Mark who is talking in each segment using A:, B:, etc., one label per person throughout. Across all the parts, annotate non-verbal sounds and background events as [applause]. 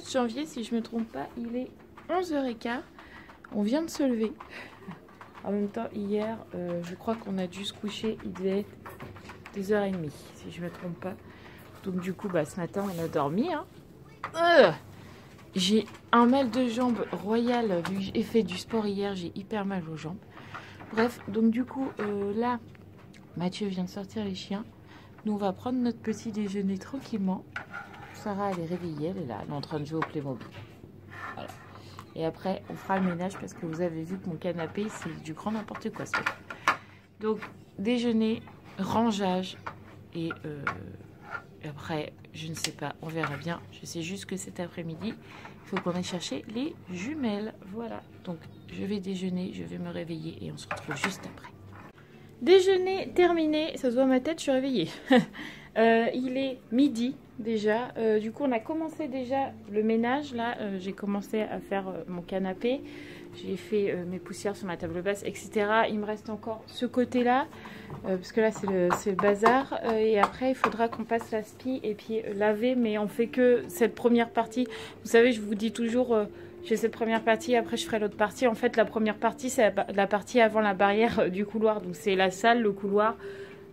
A: ce 7 janvier, si je me trompe pas, il est 11h15. On vient de se lever. En même temps, hier, euh, je crois qu'on a dû se coucher, il devait être 2h30, si je me trompe pas. Donc du coup, bah, ce matin, on a dormi. Hein. Euh, j'ai un mal de jambes royal, vu que j'ai fait du sport hier, j'ai hyper mal aux jambes. Bref, donc du coup, euh, là, Mathieu vient de sortir les chiens. Nous, on va prendre notre petit déjeuner tranquillement. Sarah, elle est réveillée, elle est là, elle est en train de jouer au Playmobil. Et après, on fera le ménage parce que vous avez vu que mon canapé, c'est du grand n'importe quoi. Ça. Donc, déjeuner, rangeage et, euh, après, je ne sais pas, on verra bien. Je sais juste que cet après-midi, il faut qu'on aille chercher les jumelles. Voilà. Donc, je vais déjeuner, je vais me réveiller et on se retrouve juste après. Déjeuner terminé, ça se voit ma tête, je suis réveillée. [laughs] euh, il est midi déjà. Euh, du coup, on a commencé déjà le ménage. Là, euh, j'ai commencé à faire mon canapé. J'ai fait mes poussières sur ma table basse, etc. Il me reste encore ce côté-là, parce que là, c'est le, bazar. Et après, il faudra qu'on passe la spie et puis laver. Mais on fait que cette première partie. Vous savez, je vous dis toujours... j'ai cette première partie, après je ferai l'autre partie. En fait, la première partie, c'est la, la partie avant la barrière euh, du couloir. Donc c'est la salle, le couloir,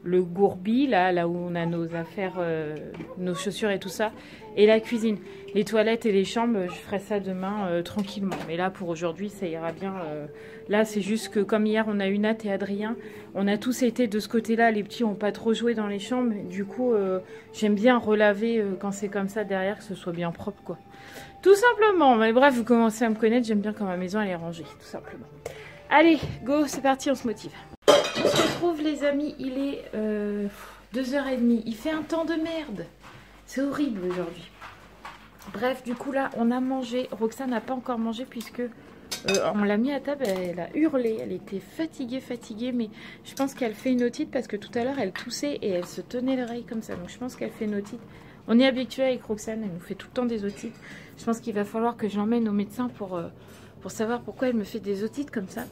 A: le gourbi, là, là où on a nos affaires, euh, nos chaussures et tout ça, et la cuisine. Les toilettes et les chambres, je ferai ça demain euh, tranquillement. Mais là, pour aujourd'hui, ça ira bien. euh. Là, c'est juste que comme hier, on a eu Nat et Adrien, on a tous été de ce côté-là. Les petits n'ont pas trop joué dans les chambres. Du coup, j'aime bien relaver quand c'est comme ça derrière, que ce soit bien propre, quoi. Tout simplement. Mais bref, vous commencez à me connaître, j'aime bien quand ma maison elle est rangée, tout simplement. Allez, go, c'est parti, on se motive. Retrouve les amis, il est euh, 2h30. Il fait un temps de merde. C'est horrible aujourd'hui. Bref, du coup là, on a mangé. Roxane n'a pas encore mangé puisque euh, on l'a mis à table, elle a hurlé. Elle était fatiguée, fatiguée, mais je pense qu'elle fait une otite parce que tout à l'heure elle toussait et elle se tenait l'oreille comme ça. Donc je pense qu'elle fait une otite. On est habitué avec Roxane, elle nous fait tout le temps des otites. Je pense qu'il va falloir que je l'emmène au médecin pour, euh, pour savoir pourquoi elle me fait des otites comme ça.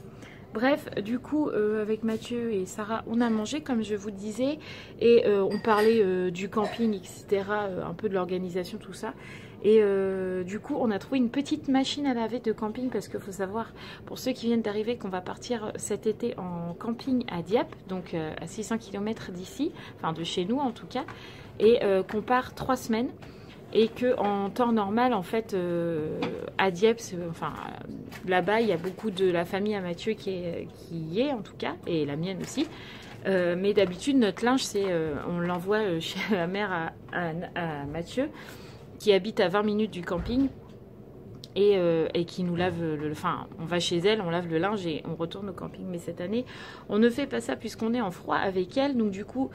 A: Bref, du coup, euh, avec Mathieu et Sarah, on a mangé, comme je vous disais, et euh, on parlait euh, du camping, etc., un peu de l'organisation, tout ça. Et du coup, on a trouvé une petite machine à laver de camping, parce qu'il faut savoir, pour ceux qui viennent d'arriver, qu'on va partir cet été en camping à Dieppe, donc à 600 km d'ici, enfin de chez nous en tout cas, et qu'on part trois semaines et que en temps normal en fait euh, à Dieppe enfin là-bas il y a beaucoup de la famille à Mathieu qui, est, y est en tout cas et la mienne aussi. Euh, mais d'habitude notre linge c'est euh, on l'envoie chez [laughs] la mère à, Mathieu qui habite à 20 minutes du camping et, et qui nous lave le enfin on va chez elle on lave le linge et on retourne au camping. Mais cette année on ne fait pas ça puisqu'on est en froid avec elle. Donc du coup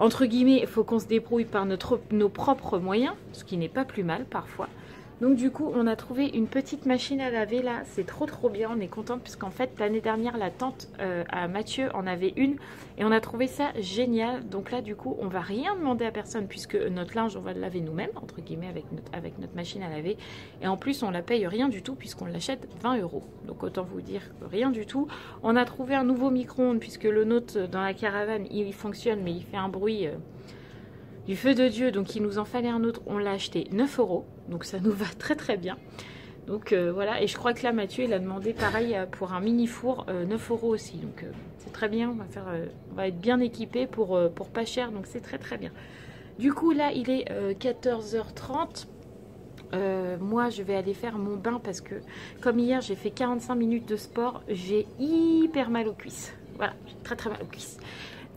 A: entre guillemets, il faut qu'on se débrouille par nos propres moyens, ce qui n'est pas plus mal parfois. Donc du coup, on a trouvé une petite machine à laver là, c'est trop trop bien, on est contente puisqu'en fait l'année dernière la tante euh, à Mathieu en avait une et on a trouvé ça génial. Donc là du coup, on va rien demander à personne puisque notre linge on va le laver nous-mêmes entre guillemets avec notre, machine à laver et en plus on la paye rien du tout puisqu'on l'achète 20 euros. Donc autant vous dire rien du tout. On a trouvé un nouveau micro-ondes puisque le nôtre dans la caravane il fonctionne mais il fait un bruit euh, du feu de Dieu, donc il nous en fallait un autre. On l'a acheté 9 euros, donc ça nous [laughs] va très très bien. Donc euh, voilà, et je crois que là Mathieu il a demandé pareil euh, pour un mini four euh, 9 euros aussi, donc euh, c'est très bien. On va euh, va être bien équipé pour euh, pour pas cher, donc c'est très très bien. Du coup là il est euh, 14h30. Euh, moi, je vais aller faire mon bain parce que, comme hier, j'ai fait 45 minutes de sport, j'ai hyper mal aux cuisses. Voilà, j'ai très très mal aux cuisses.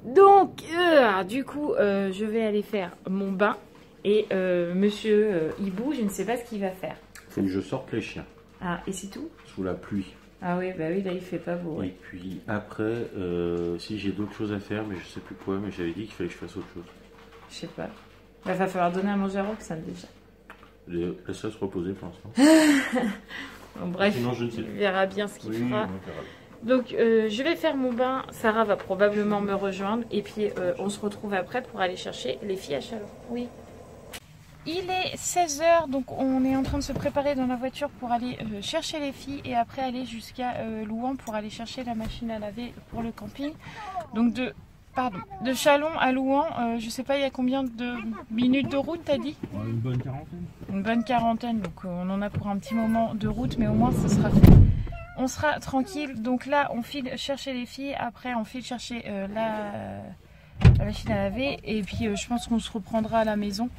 A: Donc, euh, du coup, euh, je vais aller faire mon bain. Et euh, monsieur euh, Hibou, je ne sais pas ce qu'il va faire.
B: Faut que je sorte les chiens
A: Ah, et c'est tout?
B: Sous la pluie.
A: Ah oui, bah oui, là il fait pas beau.
B: Et
A: ouais.
B: puis après, euh, si j'ai d'autres choses à faire, mais je sais plus quoi, mais j'avais dit qu'il fallait que je fasse autre chose.
A: Je sais pas. Il va falloir donner à manger à Roxane déjà.
B: Laisse-la se reposer pour l'instant. [laughs]
A: Bon, bref,
B: Sinon, je ne sais
A: il
B: plus.
A: verra bien ce qu'il
B: Oui,
A: fera.
B: on verra.
A: Donc, euh, je vais faire mon bain. Sarah va probablement me rejoindre. Et puis, euh, on se retrouve après pour aller chercher les filles à Chalon. Oui. Il est 16h, donc on est en train de se préparer dans la voiture pour aller euh, chercher les filles et après aller jusqu'à euh, Louan pour aller chercher la machine à laver pour le camping. Donc de pardon, de Chalon à Louan, euh, je sais pas il y a combien de minutes de route t'as dit?
B: Une bonne quarantaine.
A: Une bonne quarantaine, donc euh, on en a pour un petit moment de route, mais au moins ce sera fait. On sera tranquille, donc là on file chercher les filles, après on file chercher euh, la, la machine à laver, et puis euh, je pense qu'on se reprendra à la maison.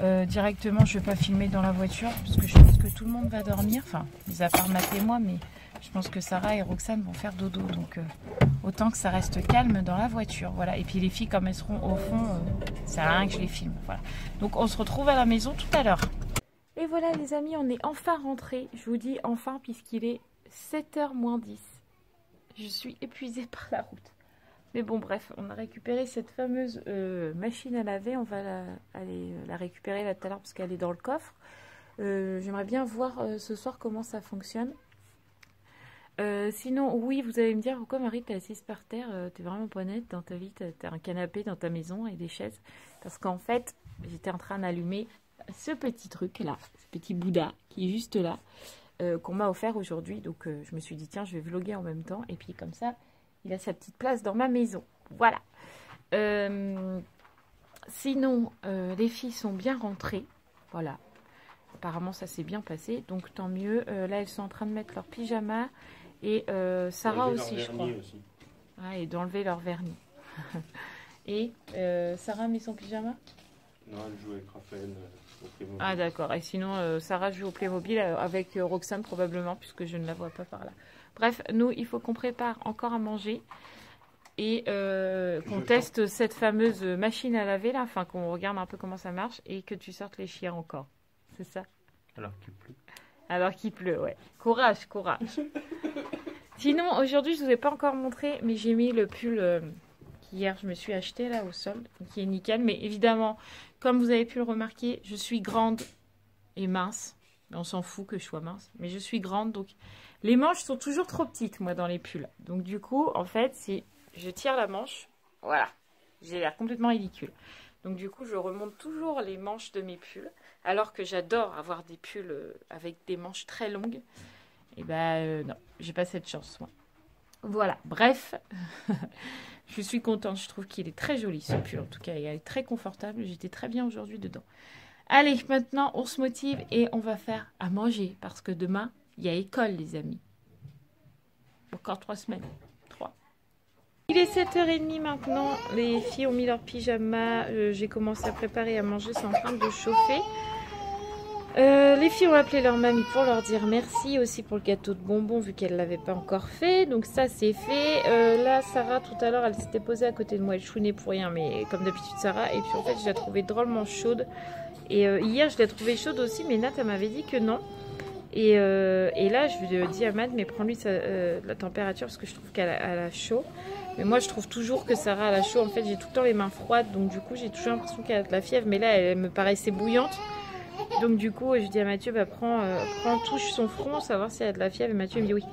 A: Euh, directement, je vais pas filmer dans la voiture parce que je pense que tout le monde va dormir. Enfin, mis à part Matt et moi, mais je pense que Sarah et Roxane vont faire dodo. Donc, autant que ça reste calme dans la voiture. Voilà. Et puis les filles, comme elles seront au fond, ça sert rien que je les filme. Voilà. Donc, on se retrouve à la maison tout à l'heure. Et voilà, les amis, on est enfin rentrés. Je vous dis enfin, puisqu'il est 7h moins 10. Je suis épuisée [laughs] par la route. Mais bon, bref, on a récupéré cette fameuse euh, machine à laver. On va la, aller la récupérer là tout à l'heure parce qu'elle est dans le coffre. Euh, J'aimerais bien voir euh, ce soir comment ça fonctionne. Euh, sinon, oui, vous allez me dire pourquoi Marie t'es assise par terre, euh, t'es vraiment pas nette dans ta vie, t'as un canapé dans ta maison et des chaises? Parce qu'en fait, j'étais en train d'allumer ce petit truc là, ce petit Bouddha qui est juste là, euh, qu'on m'a offert aujourd'hui. Donc euh, je me suis dit tiens, je vais vlogger en même temps et puis comme ça, il a sa petite place dans ma maison. Voilà. Euh, sinon, les filles sont bien rentrées. Voilà. Apparemment, ça s'est bien passé. Donc, tant mieux. Là, elles sont en train de mettre leur pyjama. Et Sarah aussi, je crois. Ouais, et d'enlever leur vernis. [laughs] et Sarah met son pyjama?
B: Non, elle joue avec Raphaël.
A: Ah, d'accord. Et sinon, euh, Sarah joue au Playmobil euh, avec euh, Roxane, probablement, puisque je ne la vois pas par là. Bref, nous, il faut qu'on prépare encore à manger. Et euh, qu'on teste cette fameuse machine à laver, là. Enfin, qu'on regarde un peu comment ça marche. Et que tu sortes les chiens encore. C'est ça?
B: Alors qu'il pleut.
A: Alors qu'il pleut, ouais. Courage, courage. [laughs] Sinon, aujourd'hui, je ne vous ai pas encore montré, mais j'ai mis le pull qu'hier je me suis acheté là au solde, qui est nickel. Mais évidemment, comme vous avez pu le remarquer, je suis grande et mince. On s'en fout que je sois mince, mais je suis grande, donc les manches sont toujours trop petites, moi, dans les pulls. Donc du coup, en fait, si je tire la manche, voilà, j'ai l'air complètement ridicule. Donc du coup, je remonte toujours les manches de mes pulls, alors que j'adore avoir des pulls euh, avec des manches très longues. Et ben euh, non, j'ai pas cette chance, moi. Voilà, bref, [laughs] je suis contente, je trouve qu'il est très joli ce pull, en tout cas, il est très confortable, j'étais très bien aujourd'hui dedans. Allez, maintenant, on se motive et on va faire à manger, parce que demain, il y a école, les amis. Encore trois semaines. Trois. Il est 7h30 maintenant. Les filles ont mis leur pyjama. Euh, J'ai commencé à préparer à manger. C'est en train de chauffer. Euh, les filles ont appelé leur mamie pour leur dire merci aussi pour le gâteau de bonbons vu qu'elle l'avait pas encore fait. Donc ça c'est fait. Euh, là Sarah tout à l'heure elle s'était posée à côté de moi. Elle chouinait pour rien mais comme d'habitude Sarah. Et puis en fait je la trouvais drôlement chaude. Et euh, hier je l'ai trouvée chaude aussi mais Nat elle m'avait dit que non. Et, et là, je lui ai dit à Matt, mais prends-lui sa- euh, la température parce que je trouve qu'elle a, a chaud. Mais moi, je trouve toujours que Sarah a chaud. En fait, j'ai tout le temps les mains froides, donc du coup, j'ai toujours l'impression qu'elle a de la fièvre. Mais là, elle me paraissait bouillante. Donc du coup, je dis à Mathieu, bah, prends, euh, prends, touche son front, savoir si elle a de la fièvre. Et Mathieu me dit oui.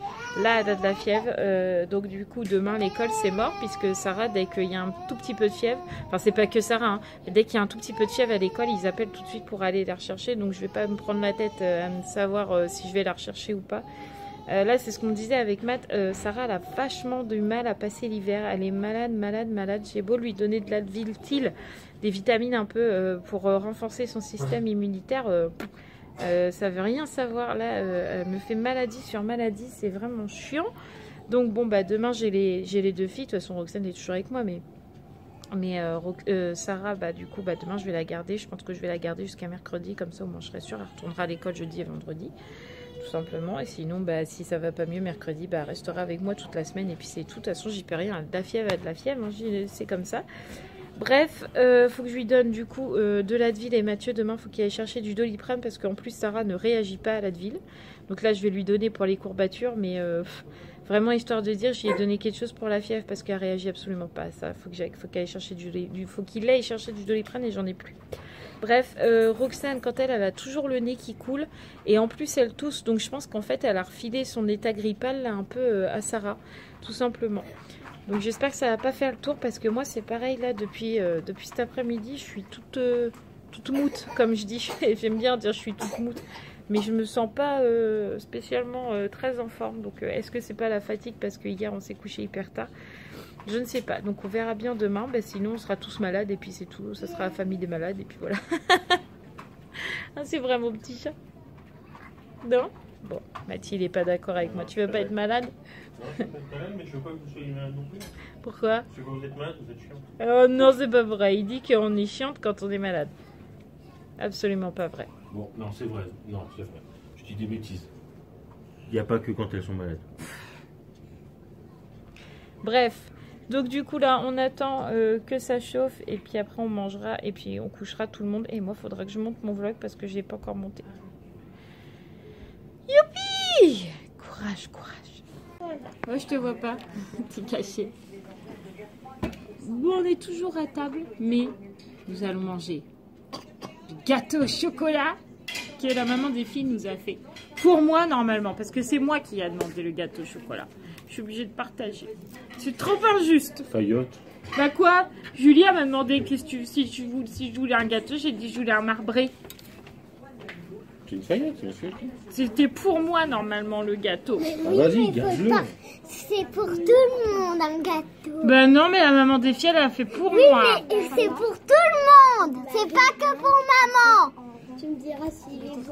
A: Là, elle a de la fièvre. Euh, donc du coup, demain, l'école, c'est mort, puisque Sarah, dès qu'il y a un tout petit peu de fièvre, enfin, c'est pas que Sarah, hein, dès qu'il y a un tout petit peu de fièvre à l'école, ils appellent tout de suite pour aller la rechercher. Donc je vais pas me prendre la tête euh, à me savoir si je vais la rechercher ou pas. Euh, là, c'est ce qu'on disait avec Matt. Euh, Sarah, elle a vachement du mal à passer l'hiver. Elle est malade, malade, malade. J'ai beau lui donner de l'Advil, des vitamines un peu euh, pour renforcer son système immunitaire. ça veut rien savoir. Là, elle me fait maladie sur maladie. C'est vraiment chiant. Donc, bon, bah, demain, j'ai les, deux filles. De toute façon, Roxane est toujours avec moi, mais. Sarah, bah, du coup, bah, demain, je vais la garder. Je pense que je vais la garder jusqu'à mercredi. Comme ça, au moins, je serai sûre. Elle retournera à l'école jeudi et vendredi tout simplement. Et sinon, bah, si ça va pas mieux mercredi, bah, restera avec moi toute la semaine. Et puis c'est tout. De toute façon, j'y peux rien. De la fièvre, a de la fièvre. C'est comme ça. Bref, euh, faut que je lui donne du coup euh, de l'Advil et Mathieu demain faut qu'il aille chercher du Doliprane parce qu'en plus Sarah ne réagit pas à l'Advil. Donc là je vais lui donner pour les courbatures mais euh, vraiment histoire de dire j'y ai donné quelque chose pour la fièvre parce qu'elle réagit absolument pas à ça. Faut que j'aille- faut qu'elle chercher du, du- faut qu'il aille chercher du Doliprane et j'en ai plus. Bref, euh, Roxane quand elle elle a toujours le nez qui coule et en plus elle tousse donc je pense qu'en fait elle a refilé son état grippal là un peu euh, à Sarah tout simplement. Donc j'espère que ça va pas faire le tour parce que moi c'est pareil là depuis, euh, depuis cet après-midi je suis toute, toute moute comme je dis. [laughs] J'aime bien dire je suis toute moute. Mais je me sens pas euh, spécialement euh, très en forme. Donc euh, est-ce que c'est pas la fatigue parce que hier on s'est couché hyper tard? Je ne sais pas. Donc on verra bien demain. Ben, sinon, on sera tous malades et puis c'est tout. Ça sera la famille des malades et puis voilà. [laughs] ah, c'est vraiment petit chat. Non? Bon, Mathilde n'est pas d'accord avec moi. Tu veux pas être malade?
B: Non, je suis pas malade, mais je veux pas que vous soyez malade non plus.
A: Pourquoi?
B: Parce que quand vous êtes malade, vous êtes chiant.
A: Oh non, c'est pas vrai. Il dit qu'on est chiante quand on est malade. Absolument pas vrai.
B: Bon, non, c'est vrai. Non, c'est vrai. Je dis des bêtises. Il n'y a pas que quand elles sont malades.
A: Bref, donc du coup là, on attend euh, que ça chauffe et puis après on mangera et puis on couchera tout le monde. Et moi, faudra que je monte mon vlog parce que je l'ai pas encore monté. Youpi Courage, courage. Moi, je te vois pas. [laughs] T'es caché. Bon, on est toujours à table, mais nous allons manger du gâteau au chocolat que la maman des filles nous a fait. Pour moi, normalement, parce que c'est moi qui a demandé le gâteau au chocolat. Je suis obligée de partager. C'est trop injuste.
B: Fayotte.
A: Bah quoi? Julia m'a demandé qu'est-ce que tu- si, tu voulais- si je voulais un gâteau. J'ai dit je voulais un marbré.
B: C'est une faillotte.
A: C'était pour moi, normalement, le gâteau.
B: Ah, vas-y, garde-le.
C: C'est pour tout le monde un gâteau.
A: Bah non, mais la maman des filles, elle a fait pour
C: Oui,
A: moi.
C: mais c'est pour tout le monde. C'est pas que pour maman.
D: Tu me diras si
C: C'est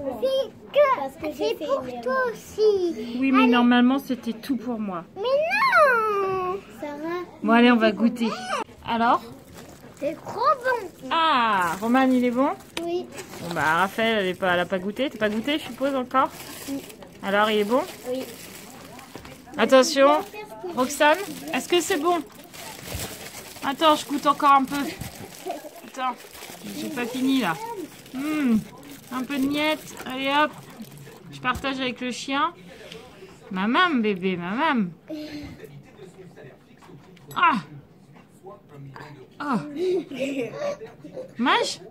C: que,
D: que j'ai
C: c'est
D: fait
C: pour
D: une
C: toi aussi.
A: Oui, mais normalement, c'était tout pour moi.
C: Mais non.
D: Sarah,
A: Bon, allez, on va goûter. Alors
C: C'est trop bon.
A: Ah, Roman, il est bon
D: oui,
A: Bon, bah, Raphaël, elle, est pas, elle a pas goûté. T'as pas goûté, je suppose, encore Alors, il est bon
D: oui.
A: Attention, Roxane, est-ce que c'est bon Attends, je goûte encore un peu. Attends, j'ai pas fini là. Hmm, un peu de miettes, allez hop. Je partage avec le chien. Mamam, bébé, mamam. Ah Ah Mange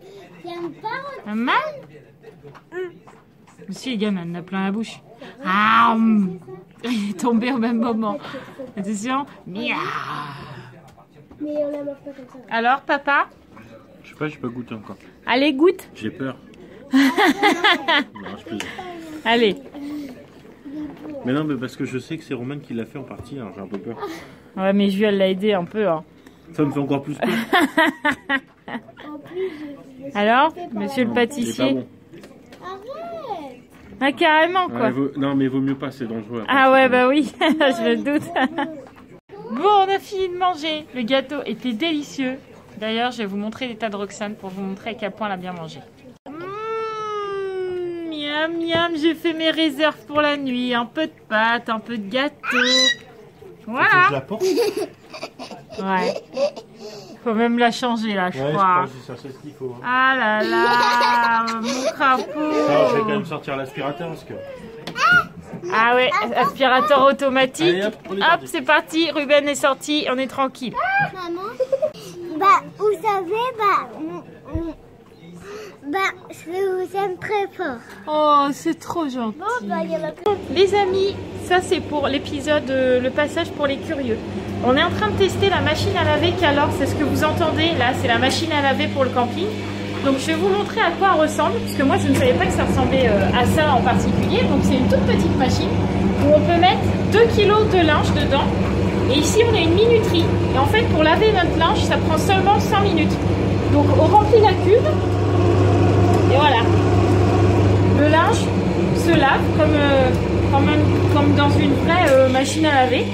C: J'aime pas.
A: Maman Aussi, les gamins, en a plein la bouche. Ah hum. Il est tombé au même moment. Attention. Miaou. Alors, papa?
B: Je sais pas, j'ai pas goûté encore.
A: Allez, goûte.
B: J'ai peur. [laughs] non, je.
A: Allez.
B: Mais non, mais parce que je sais que c'est Roman qui l'a fait en partie, alors j'ai un peu peur.
A: Ouais, mais Jules, l'a aidé un peu. hein.
B: Ça me fait encore plus peur.
D: Je... [laughs]
A: Alors, monsieur le pâtissier
B: bon.
A: Ah, carrément, quoi.
B: vaut- Non, mais vaut mieux pas, c'est dangereux.
A: Ah ouais, bah oui, [laughs] je me doute. bon, on a fini de manger. Le gâteau était délicieux. D'ailleurs, je vais vous montrer l'état de Roxane pour vous montrer à quel point elle a bien mangé. Mmh, miam, miam, j'ai fait mes réserves pour la nuit. Un peu de pâte, un peu de gâteau. Voilà.
B: je la porte [laughs]
A: Ouais. Faut même la changer là, je
B: Ouais, je
A: crois.
B: pense que c'est ça, c'est ce qu'il faut. hein.
A: Ah là là, mon crapaud.
B: Alors, je vais quand même sortir l'aspirateur parce que.
A: Ah ouais, aspirateur automatique.
B: Allez, hop,
A: c'est parti. Ruben est sorti, on est tranquille.
C: Maman. Bah, vous savez, bah, bah, je vous aime très fort.
A: Oh, c'est trop gentil.
C: Bah, y en a.
A: Les amis, ça c'est pour l'épisode, euh, le passage pour les curieux. On est en train de tester la machine à laver Calor, c'est ce que vous entendez là, c'est la machine à laver pour le camping. Donc je vais vous montrer à quoi elle ressemble, parce que moi je ne savais pas que ça ressemblait euh, à ça en particulier. Donc c'est une toute petite machine où on peut mettre 2 kg de linge dedans. Et ici on a une minuterie. Et en fait pour laver notre linge, ça prend seulement 5 minutes. Donc on remplit la cuve. Et voilà. Le linge se lave comme, euh, comme, dans une vraie euh, machine à laver.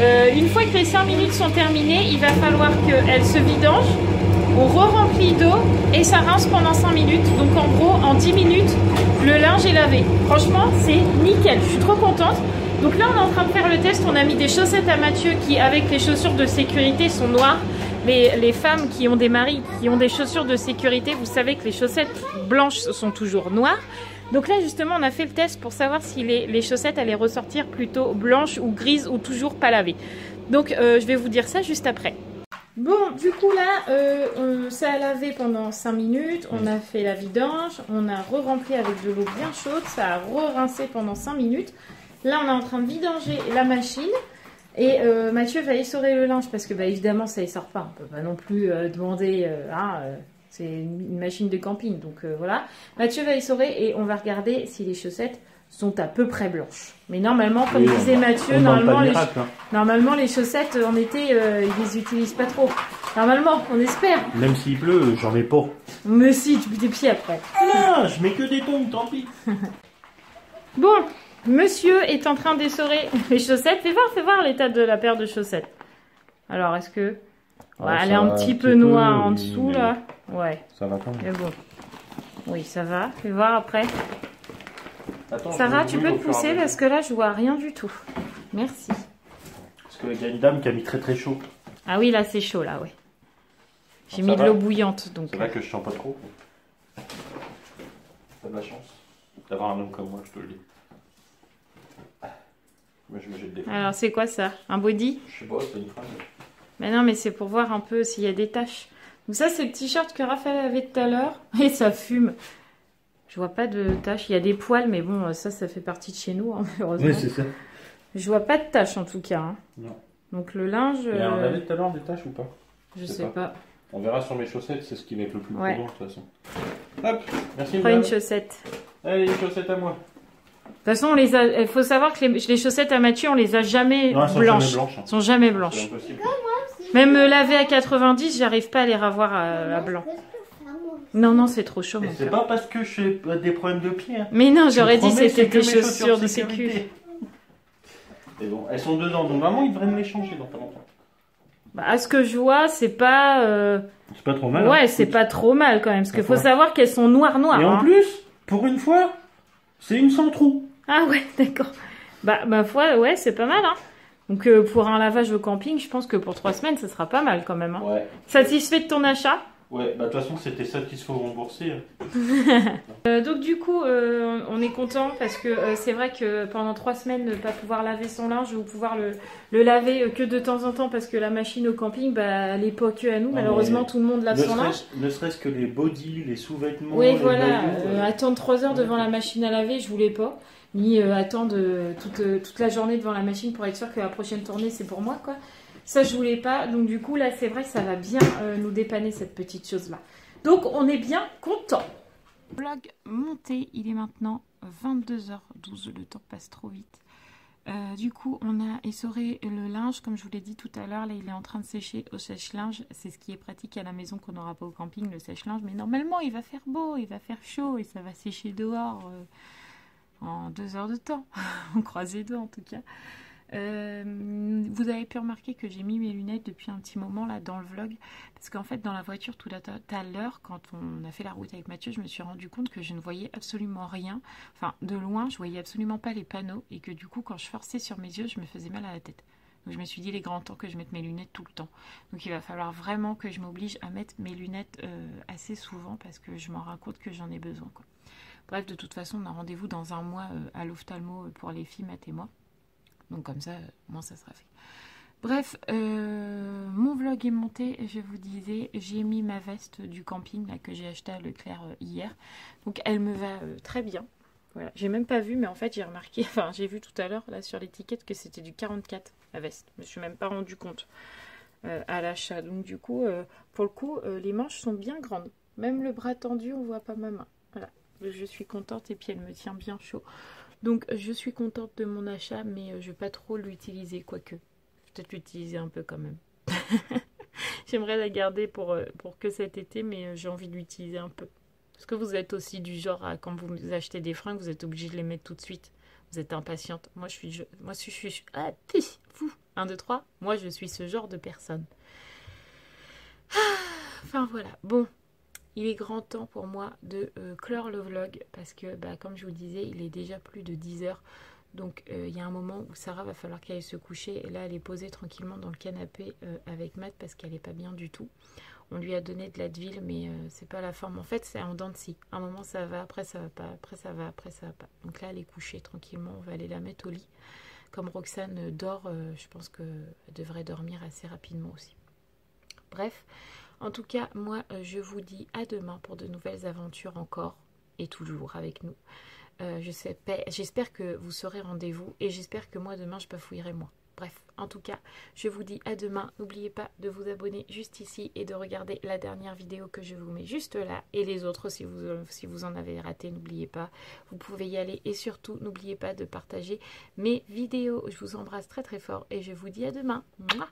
A: Euh, une fois que les 5 minutes sont terminées, il va falloir qu'elle se vidange. On re-remplit d'eau et ça rince pendant 5 minutes. Donc en gros, en 10 minutes, le linge est lavé. Franchement, c'est nickel. Je suis trop contente. Donc là, on est en train de faire le test. On a mis des chaussettes à Mathieu qui, avec les chaussures de sécurité, sont noires. Les, les femmes qui ont des maris qui ont des chaussures de sécurité, vous savez que les chaussettes blanches sont toujours noires. Donc là, justement, on a fait le test pour savoir si les, chaussettes allaient ressortir plutôt blanches ou grises ou toujours pas lavées. Donc, euh, je vais vous dire ça juste après. Bon, du coup là, euh, ça a lavé pendant 5 minutes, on a fait la vidange, on a re-rempli avec de l'eau bien chaude, ça a re-rincé pendant 5 minutes. Là, on est en train de vidanger la machine et euh, Mathieu va essorer le linge parce que bah, évidemment ça essore pas, on peut pas non plus euh, demander, euh, hein, C'est une machine de camping, donc voilà. Mathieu va essorer et on va regarder si les chaussettes sont à peu près blanches. Mais normalement, comme
B: Oui,
A: disait Mathieu,
B: on
A: normalement les,
B: miracle, hein.
A: normalement les chaussettes en été, ils les utilisent pas trop. Normalement, on espère.
B: Même s'il pleut, j'en ai pas.
A: Mais si, tu mets tes pieds après.
B: Ah, je mets que des tongs, tant pis. [laughs]
A: Bon, monsieur est en train d'essorer [laughs] les chaussettes. Fais voir, fais voir l'état de la paire de chaussettes. Alors, est-ce que... Ouais,
B: Ah,
A: elle
B: ça
A: est un petit
B: un
A: peu noire en
B: oui,
A: dessous, là. Ouais,
B: Ça va quand même.
A: bon. Oui, ça va. Fais voir après.
B: Attends,
A: Sarah, tu peux te pousser parce que là, je vois rien du tout. Merci.
B: Parce qu'il y a une dame qui a mis très très chaud.
A: Ah oui, là, c'est chaud, là, ouais. J'ai
B: Ça
A: mis de l'eau bouillante, donc...
B: C'est vrai que je sens pas trop. T'as de la chance d'avoir un homme comme moi, je te le dis. Moi, je me jette des fois.
A: Alors, c'est quoi ça? Un body?
B: Je sais pas, c'est une phrase.
A: Mais non, mais c'est pour voir un peu s'il y a des taches. Donc ça, c'est le t-shirt que Raphaël avait tout à l'heure. [laughs] Et ça fume. Je vois pas de taches. Il y a des poils, mais bon, ça, ça fait partie de chez nous, hein, [laughs] heureusement.
B: Oui, c'est ça.
A: Je vois pas de taches, en tout cas. hein.
B: Non.
A: Donc le linge,
B: Et on
A: euh,
B: avait tout à l'heure des taches ou pas?
A: je
B: sais pas.
A: pas.
B: On verra sur mes chaussettes, c'est ce qui va être le plus
A: Ouais.
B: probant de toute façon. Hop, merci
A: Prends une chaussette.
B: Allez, une chaussette à moi.
A: De toute façon, on les a... il faut savoir que les, les chaussettes à Mathieu, on les a jamais
B: Non, elles sont
A: blanches.
B: jamais blanches. hein.
A: Elles sont jamais
B: C'est
A: blanches.
B: impossible.
A: Même euh, lavées à 90, j'arrive pas à les revoir à, à blanc. Non, non, c'est trop chaud,
B: c'est pas parce que j'ai des problèmes de pied. hein.
A: Mais non, j'aurais dit
B: promets,
A: c'était
B: c'est que
A: tes
B: mes
A: chaussures de sécu.
B: sécurité. [laughs] Et bon, elles sont dedans, donc vraiment ils devraient me les changer dans pas longtemps.
A: Bah, à ce que je vois, c'est pas... euh,
B: C'est pas trop mal.
A: Ouais,
B: hein.
A: c'est pas trop mal quand même, parce qu'il faut savoir qu'elles sont noires noires.
B: Et en
A: hein.
B: plus, pour une fois, c'est une sans trou.
A: Ah ouais, [laughs] d'accord. Bah ma foi, ouais, c'est pas mal. Hein. Donc euh, pour un lavage au camping, je pense que pour trois semaines, ça sera pas mal quand même. Hein.
B: Ouais.
A: Satisfait de ton achat?
B: Ouais, bah de toute façon, c'était ça qu'il se faut rembourser. [laughs]
A: Euh, Donc du coup, euh, on est content parce que euh, c'est vrai que pendant trois semaines, ne pas pouvoir laver son linge ou pouvoir le, le laver que de temps en temps parce que la machine au camping, bah, elle est pas que à nous.
B: Non,
A: Malheureusement, tout le monde lave son linge.
B: ne serait-ce que les bodys, les sous-vêtements.
A: Oui, voilà.
B: maillots,
A: attendre 3 heures devant la machine à laver, je voulais pas. Ni euh, attendre euh, toute, euh, toute la journée devant la machine pour être sûr que la prochaine tournée, c'est pour moi, quoi. Ça, je voulais pas. Donc, du coup, là, c'est vrai que ça va bien euh, nous dépanner, cette petite chose-là. Donc, on est bien content. Vlog monté, il est maintenant 22h12. Le temps passe trop vite. Euh, du coup, on a essoré le linge, comme je vous l'ai dit tout à l'heure. Là, il est en train de sécher au sèche-linge. C'est ce qui est pratique à la maison qu'on n'aura pas au camping, le sèche-linge. Mais normalement, il va faire beau, il va faire chaud et ça va sécher dehors euh, en deux heures de temps. [laughs] on croise les doigts en tout cas. Euh, vous avez pu remarquer que j'ai mis mes lunettes depuis un petit moment là dans le vlog. Parce qu'en fait dans la voiture tout à l'heure quand on a fait la route avec Mathieu je me suis rendu compte que je ne voyais absolument rien. Enfin de loin je voyais absolument pas les panneaux. Et que du coup quand je forçais sur mes yeux je me faisais mal à la tête. Donc je me suis dit il est grand temps que je mette mes lunettes tout le temps. Donc il va falloir vraiment que je m'oblige à mettre mes lunettes euh, assez souvent parce que je m'en rends compte que j'en ai besoin bref de toute façon on a rendez-vous dans un mois euh, à l'ophtalmo pour les filles Matt et moi donc comme ça, moi ça sera fait. Bref, euh, mon vlog est monté, je vous disais, j'ai mis ma veste du camping là, que j'ai acheté à Leclerc euh, hier. Donc elle me va euh, très bien. Voilà, j'ai même pas vu, mais en fait j'ai remarqué, [laughs] enfin j'ai vu tout à l'heure là sur l'étiquette que c'était du 44 la veste. Je me suis même pas rendu compte à l'achat. Donc du coup, pour le coup, les manches sont bien grandes. Même le bras tendu, on voit pas ma main. Voilà, je suis contente et puis elle me tient bien chaud. Donc je suis contente de mon achat, mais euh, je vais pas trop l'utiliser, quoique. Je vais peut-être l'utiliser un peu quand même. [laughs] J'aimerais la garder pour, euh, pour que cet été, mais euh, j'ai envie de l'utiliser un peu. Est-ce que vous êtes aussi du genre quand vous achetez des fringues, vous êtes obligé de les mettre tout de suite Vous êtes impatiente. Moi je suis je, moi je suis, ah, fou. 1 2 3. Moi je suis ce genre de personne. Ah, enfin voilà. Bon, il est grand temps pour moi de euh, clore le vlog parce que, bah, comme je vous disais, il est déjà plus de 10 heures. Donc, euh, il y a un moment où Sarah va falloir qu'elle se coucher. Et là, elle est posée tranquillement dans le canapé euh, avec Matt parce qu'elle n'est pas bien du tout. On lui a donné de l'Advil, mais c'est pas la forme. En fait, c'est en dents de scie. Un moment, ça va, après, ça va pas. Après, ça va, après, ça va pas. Donc là, elle est couchée tranquillement. On va aller la mettre au lit. Comme Roxane dort, je pense qu'elle devrait dormir assez rapidement aussi. Bref. En tout cas, moi, euh, je vous dis à demain pour de nouvelles aventures encore et toujours avec nous. Euh, J'espère que vous serez rendez-vous et j'espère que moi, demain, je bafouillerai moi. Bref, en tout cas, je vous dis à demain. N'oubliez pas de vous abonner juste ici et de regarder la dernière vidéo que je vous mets juste là. Et les autres, si vous, si vous en avez raté, n'oubliez pas. Vous pouvez y aller. Et surtout, n'oubliez pas de partager mes vidéos. Je vous embrasse très très fort et je vous dis à demain. Mouah